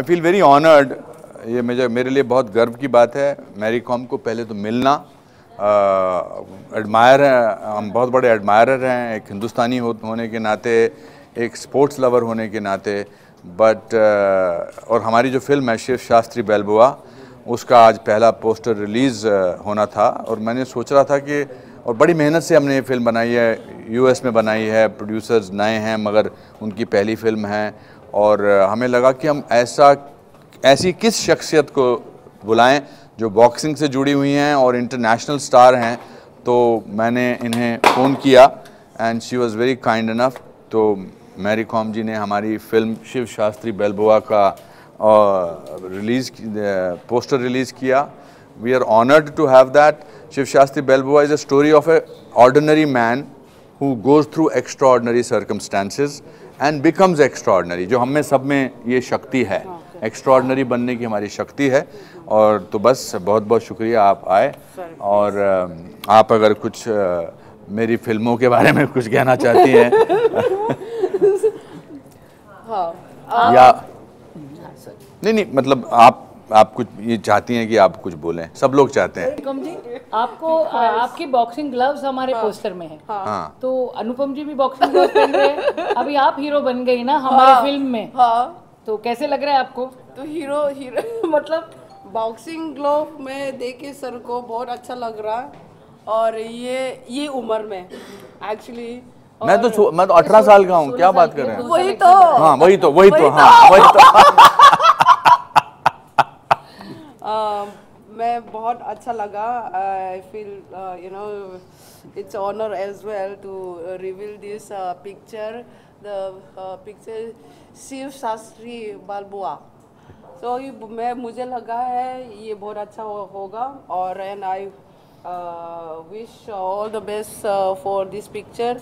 I feel very honoured ये मुझे मेरे लिए बहुत गर्व की बात है। मैरी कॉम को पहले तो मिलना एडमायर है हम बहुत बड़े एडमायरर हैं एक हिंदुस्तानी हो, होने के नाते एक स्पोर्ट्स लवर होने के नाते बट और हमारी जो फ़िल्म है शिव शास्त्री बेलबुआ उसका आज पहला पोस्टर रिलीज़ होना था। और मैंने सोच रहा था कि और बड़ी मेहनत से हमने ये फ़िल्म बनाई है यूएस में बनाई है प्रोड्यूसर्स नए हैं मगर उनकी पहली फ़िल्म है और हमें लगा कि हम ऐसा, ऐसी किस शख्सियत को बुलाएँ जो बॉक्सिंग से जुड़ी हुई हैं और इंटरनेशनल स्टार हैं। तो मैंने इन्हें फ़ोन किया and she was very kind enough तो मैरी कॉम जी ने हमारी फ़िल्म शिव शास्त्री बेलबुआ का रिलीज़ पोस्टर रिलीज़ किया। We are honoured to have that Shiv Shastri Balboa is a story of a ordinary man who goes through extraordinary circumstances and becomes extraordinary जो हमें सब में ये शक्ति है। एक्स्ट्रॉर्डनरी बनने की हमारी शक्ति है। और तो बस बहुत बहुत शुक्रिया आप आए। और आप अगर कुछ मेरी फ़िल्मों के बारे में कुछ कहना चाहती हैं। हाँ, या नहीं नहीं मतलब आप आप कुछ ये चाहती हैं कि आप कुछ बोलें। सब लोग चाहते हैं। अनुपम जी आपको आपकी बॉक्सिंग ग्लव्स हमारे हाँ, पोस्टर में है। हाँ। तो अनुपम जी भी बॉक्सिंग ग्लव्स पहन रहे हैं। अभी आप हीरो बन गई ना हमारे फ़िल्म में। हाँ। तो कैसे लग रहा है आपको? तो हीरो हीरो मतलब बॉक्सिंग ग्लोव में देखे सर को बहुत अच्छा लग रहा। है और ये ये उम्र में एक्चुअली मैं तो मैं तो अठारह साल का हूँ। क्या बात कर रहे हैं? वही तो। हाँ वही तो वही तो हाँ वही तो Uh, मैं बहुत अच्छा लगा। I feel you know it's honour as well to reveal this picture the picture Shiv Shastri Balboa तो ये मैं मुझे लगा है ये बहुत अच्छा हो, होगा। और and I wish all the best for this picture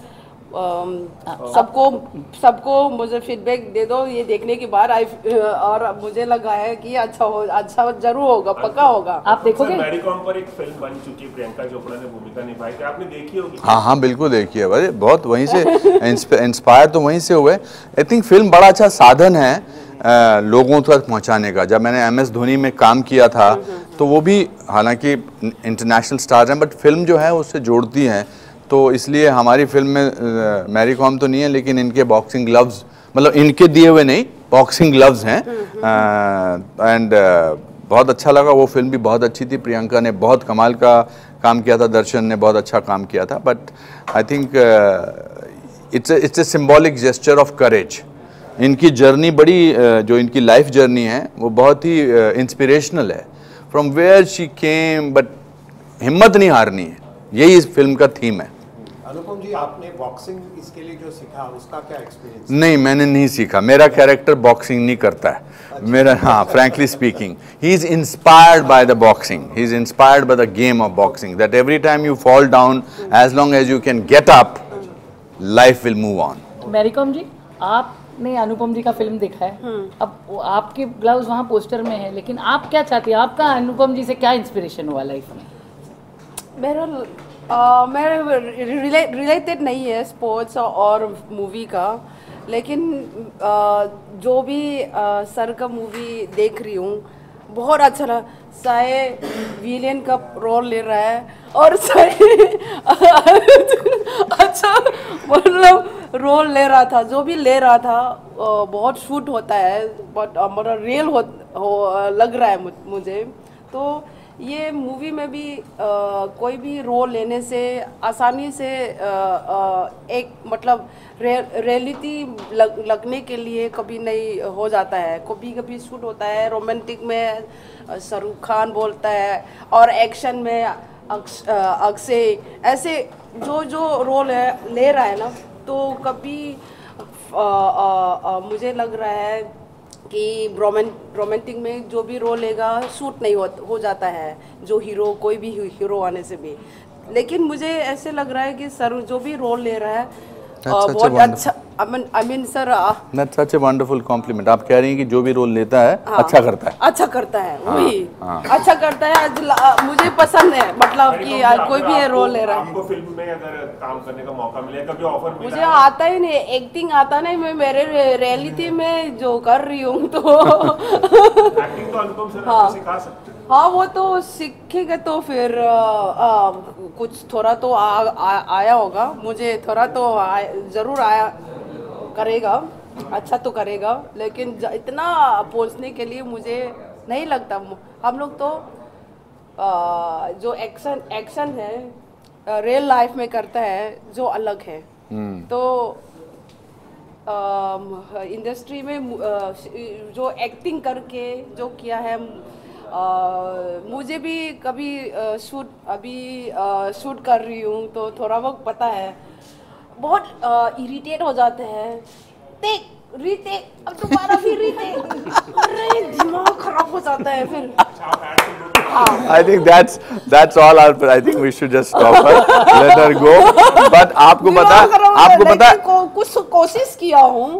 सबको सबको मुझे फीडबैक दे दो ये देखने के बाद आई और मुझे लगा है कि अच्छा हो अच्छा ज़रूर होगा पक्का होगा। आप देखोगे? मैरी कॉम पर एक फ़िल्म बन चुकी है प्रियंका चोपड़ा ने भूमिका निभाई थी। आपने देखी होगी? हाँ हाँ बिल्कुल देखिए अरे बहुत वहीं से इंस्पायर तो वहीं से हुए। आई थिंक फ़िल्म बड़ा अच्छा साधन है अ, लोगों तक पहुँचाने का। जब मैंने एम एस धोनी में काम किया था तो वो भी हालाँकि इंटरनेशनल स्टार हैं बट फ़िल्म जो है उससे जोड़ती हैं। तो इसलिए हमारी फ़िल्म में मैरी कॉम तो नहीं है लेकिन इनके बॉक्सिंग ग्लव्स मतलब इनके दिए हुए नहीं बॉक्सिंग ग्लव्स हैं। एंड बहुत अच्छा लगा। वो फ़िल्म भी बहुत अच्छी थी। प्रियंका ने बहुत कमाल का काम किया था। दर्शन ने बहुत अच्छा काम किया था। But I think it's it's a symbolic gesture of courage इनकी जर्नी बड़ी अ, जो इनकी लाइफ जर्नी है वो बहुत ही इंस्पिरेशनल है। From where she came but हिम्मत नहीं हारनी है। यही इस फ़िल्म का थीम है। अनुपम जी आपने बॉक्सिंग इसके लिए जो सीखा उसका क्या एक्सपीरियंस नहीं मैंने नहीं सीखा। मेरा कैरेक्टर बॉक्सिंग नहीं करता है। मेरा हाँ frankly speaking he is inspired by the boxing he is inspired by the game of boxing that every time you fall down as long as you can get up life will move on Mary Kom ji आप आपने अनुपम जी का film देखा है। अब आपके gloves वहाँ poster में है लेकिन आप क्या चाहती हैं? आपका अनुपम जी से क्या इंस्पिरेशन हुआ लाइफ में? आ, मेरा रिलेटेड नहीं है स्पोर्ट्स और मूवी का लेकिन आ, जो भी सर का मूवी देख रही हूँ बहुत अच्छा लगा। साए विलियन का रोल ले रहा है और साए अच्छा मतलब रोल ले रहा था जो भी ले रहा था बहुत शूट होता है बट मतलब रियल हो, हो लग रहा है मुझे। तो ये मूवी में भी आ, कोई भी रोल लेने से आसानी से आ, आ, एक मतलब रे, रियलिटी लग, लगने के लिए कभी नहीं हो जाता है। कभी कभी शूट होता है रोमांटिक में शाहरुख खान बोलता है और एक्शन में अक्ष- अक्षय ऐसे जो जो रोल है ले रहा है ना तो कभी आ, आ, आ, मुझे लग रहा है कि रोमें रोमांटिक में जो भी रोल लेगा सूट नहीं हो हो जाता है जो हीरो कोई भी हीरो आने से भी। लेकिन मुझे ऐसे लग रहा है कि सर जो भी रोल ले रहा है अच्छा, बहुत अच्छा I mean I mean sir That's such a wonderful compliment. आप कह रही हैं कि जो भी रोल लेता है हाँ, अच्छा करता है। अच्छा करता है वही। हाँ। अच्छा करता है आज मुझे पसंद है। मतलब कि आज कोई भी रोल ले रहा है। आपको फ़िल्म में अगर काम करने का मौका मिले कभी ऑफ़र मिला मुझे है? आता ही नहीं एक्टिंग आता नहीं मैं मेरे रियलिटी में जो कर रही हूँ तो। एक्टिंग तो अनुपम सर हाँ। सिखा सकते हाँ। वो तो सीखेगा तो फिर अ, अ, कुछ थोड़ा तो आ, आ, आया होगा। मुझे थोड़ा तो आ, ज़रूर आया। करेगा अच्छा तो करेगा लेकिन इतना पहुँचने के लिए मुझे नहीं लगता। हम लोग तो अ, जो एक्शन एक्शन है रियल लाइफ में करता है जो अलग है। तो इंडस्ट्री में जो एक्टिंग करके जो किया है अ, मुझे भी कभी शूट अभी शूट कर रही हूँ तो थोड़ा बहुत पता है। बहुत इरिटेट हो जाते हैं। अब दोबारा फिर अरे दिमाग खराब हो जाता है फिर। I think that's that's all our. I think we should just stop her, let her go. But आपको पता हो आपको पता कुछ कोशिश किया हूँ।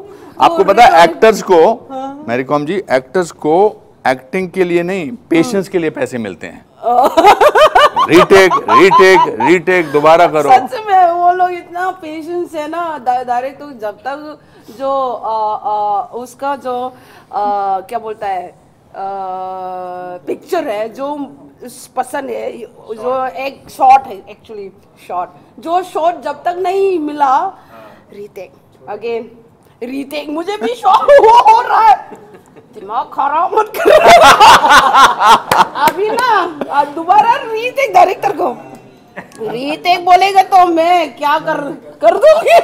आपको तो पता एक्टर्स को मैरी कॉम जी एक्टर्स को एक्टिंग के लिए नहीं पेशेंस के लिए पैसे मिलते हैं। रीटेक रीटेक रीटेक दोबारा करो। सच में वो लोग इतना पेशेंस है ना डायरेक्ट तो जब तक जो आ, आ, उसका जो आ, क्या बोलता है पिक्चर है जो पसंद है जो एक शॉट है एक्चुअली शॉट जो शॉट जब तक नहीं मिला रीटेक अगेन रीटेक मुझे भी शॉक हो रहा है। दिमाग खराब मत कर। अभी ना दोबारा रीटेक डायरेक्टर को। रीटेक बोलेगा तो मैं क्या कर कर दूँगी।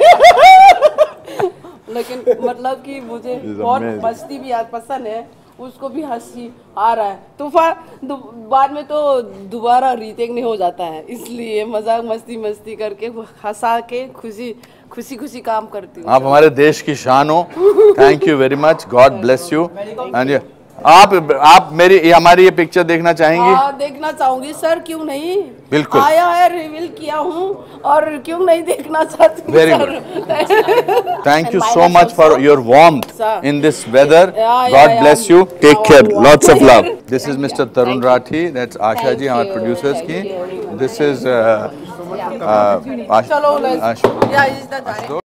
लेकिन मतलब कि मुझे बहुत मस्ती भी आज पसंद है उसको भी हँसी आ रहा है। तूफ़ान बाद में तो दोबारा रीटेक नहीं हो जाता है। इसलिए मज़ाक मस्ती मस्ती करके हंसा के खुशी खुशी खुशी काम करती हूँ। आप हमारे देश की शान हो। Thank you very much God bless you and आप आप मेरी हमारी ये पिक्चर देखना चाहेंगी? आ, देखना चाहूँगी। सर क्यों नहीं? बिल्कुल। आया है रिवील किया हूँ। और क्यों नहीं देखना चाहती very good thank you so much for your warm in this weather God bless you take care lots of love this is mister Tarun Rathi that's Asha ji हमारे प्रोड्यूसर्स की दिस इज़ uh, uh, चलो